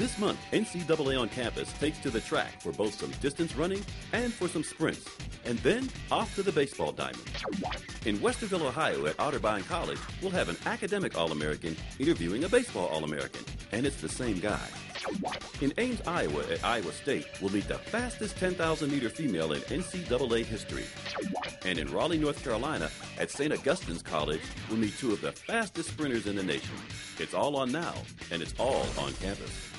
This month, NCAA on campus takes to the track for both some distance running and for some sprints. And then off to the baseball diamond. In Westerville, Ohio at Otterbein College, we'll have an academic All American interviewing a baseball All American. And it's the same guy. In Ames, Iowa at Iowa State, we'll meet the fastest 10,000 meter female in NCAA history. And in Raleigh, North Carolina at St. Augustine's College, we'll meet two of the fastest sprinters in the nation. It's all on now, and it's all on campus.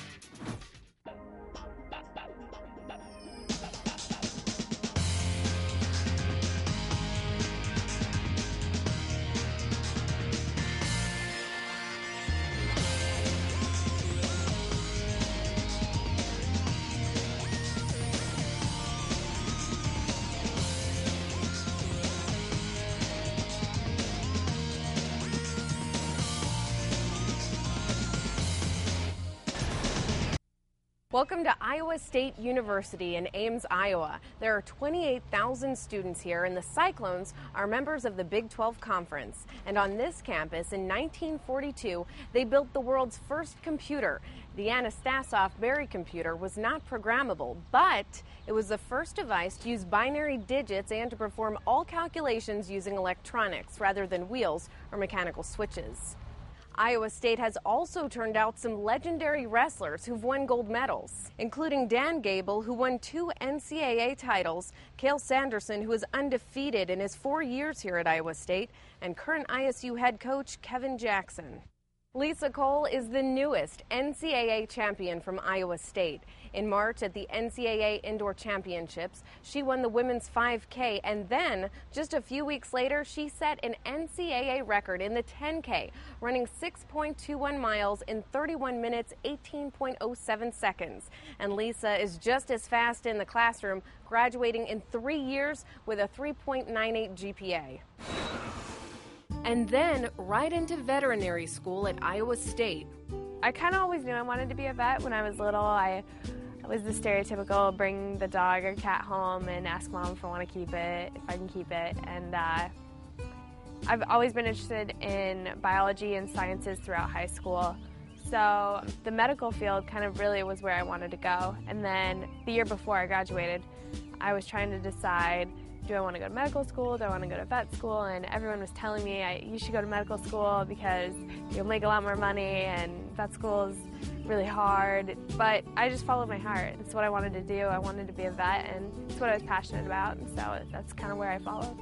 Welcome to Iowa State University in Ames, Iowa. There are 28,000 students here, and the Cyclones are members of the Big 12 Conference. And on this campus in 1942, they built the world's first computer. The Atanasoff Berry computer was not programmable, but it was the first device to use binary digits and to perform all calculations using electronics rather than wheels or mechanical switches. Iowa State has also turned out some legendary wrestlers who've won gold medals, including Dan Gable, who won two NCAA titles, Cael Sanderson, who is undefeated in his four years here at Iowa State, and current ISU head coach Kevin Jackson. Lisa Koll is the newest NCAA champion from Iowa State. In March at the NCAA Indoor Championships, she won the women's 5K, and then just a few weeks later, she set an NCAA record in the 10K, running 6.21 miles in 31 minutes, 18.07 seconds. And Lisa is just as fast in the classroom, graduating in three years with a 3.98 GPA. And then right into veterinary school at Iowa State. I kind of always knew I wanted to be a vet when I was little. I was the stereotypical bring the dog or cat home and ask mom if I want to keep it, if I can keep it. And uh, I've always been interested in biology and sciences throughout high school. So the medical field kind of really was where I wanted to go. And then the year before I graduated, I was trying to decide do I want to go to medical school? Do I want to go to vet school? And everyone was telling me I, you should go to medical school because you'll make a lot more money and vet school is really hard. But I just followed my heart. It's what I wanted to do. I wanted to be a vet and it's what I was passionate about. And so that's kind of where I followed.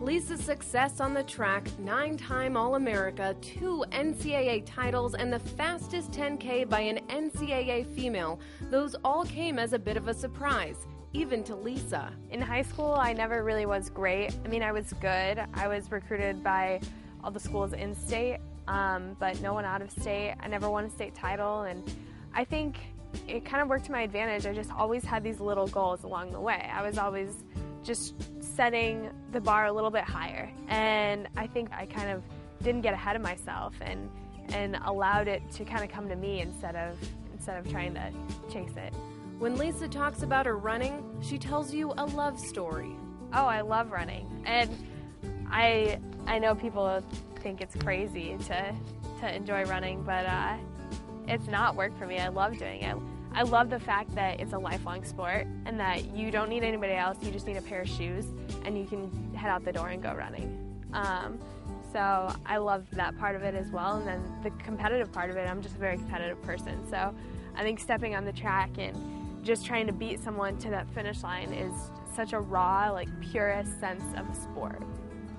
Lisa's success on the track, nine time All America, two NCAA titles, and the fastest 10K by an NCAA female, those all came as a bit of a surprise even to Lisa. In high school, I never really was great. I mean, I was good. I was recruited by all the schools in state, um, but no one out of state. I never won a state title, and I think it kind of worked to my advantage. I just always had these little goals along the way. I was always just setting the bar a little bit higher, and I think I kind of didn't get ahead of myself and and allowed it to kind of come to me instead of instead of trying to chase it. When Lisa talks about her running, she tells you a love story. Oh, I love running. And I I know people think it's crazy to to enjoy running, but uh, it's not work for me. I love doing it. I love the fact that it's a lifelong sport and that you don't need anybody else. You just need a pair of shoes and you can head out the door and go running. Um, so I love that part of it as well. And then the competitive part of it, I'm just a very competitive person. So I think stepping on the track and just trying to beat someone to that finish line is such a raw, like purest sense of a sport.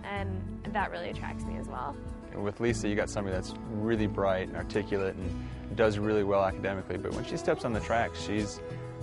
And that really attracts me as well. With Lisa, you got somebody that's really bright and articulate and does really well academically, but when she steps on the track, she's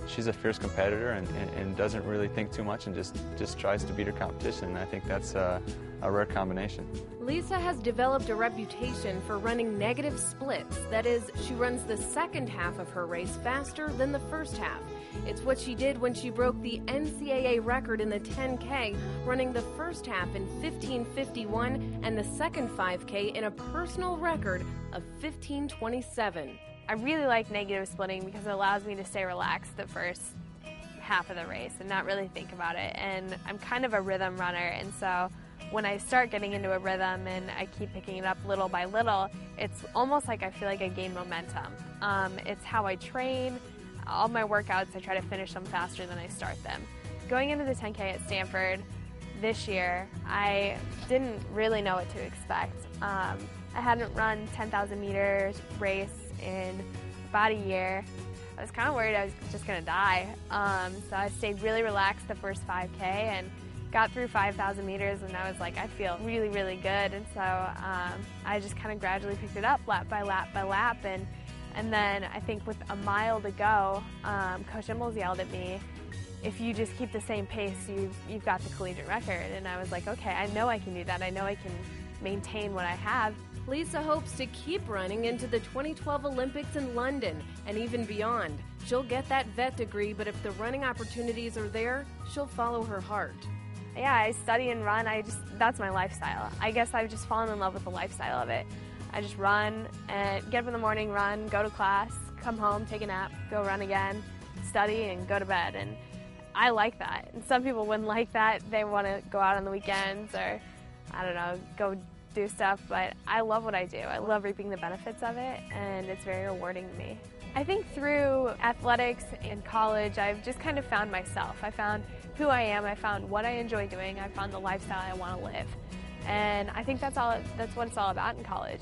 she's a fierce competitor and, and, and, doesn't really think too much and just, just tries to beat her competition. And I think that's a, a rare combination. Lisa has developed a reputation for running negative splits. That is, she runs the second half of her race faster than the first half. It's what she did when she broke the NCAA record in the 10K, running the first half in 1551 and the second 5K in a personal record of 1527. I really like negative splitting because it allows me to stay relaxed the first half of the race and not really think about it. And I'm kind of a rhythm runner, and so when I start getting into a rhythm and I keep picking it up little by little, it's almost like I feel like I gain momentum. Um, it's how I train. All my workouts, I try to finish them faster than I start them. Going into the 10K at Stanford this year, I didn't really know what to expect. Um, I hadn't run 10,000 meters race in about a year. I was kind of worried I was just going to die. Um, so I stayed really relaxed the first 5K and got through 5,000 meters and I was like, I feel really, really good. And so um, I just kind of gradually picked it up lap by lap by lap. And, and then I think with a mile to go, um, Coach Ihmels yelled at me, if you just keep the same pace, you've, you've got the collegiate record. And I was like, okay, I know I can do that. I know I can maintain what I have. Lisa hopes to keep running into the 2012 Olympics in London and even beyond. She'll get that vet degree, but if the running opportunities are there, she'll follow her heart yeah, I study and run. I just that's my lifestyle. I guess I've just fallen in love with the lifestyle of it. I just run and get up in the morning, run, go to class, come home, take a nap, go run again, study, and go to bed. And I like that. And some people wouldn't like that. They want to go out on the weekends or I don't know, go do stuff. But I love what I do. I love reaping the benefits of it, and it's very rewarding to me. I think through athletics and college, I've just kind of found myself. I found who I am. I found what I enjoy doing. I found the lifestyle I want to live. And I think that's all that's what it's all about in college.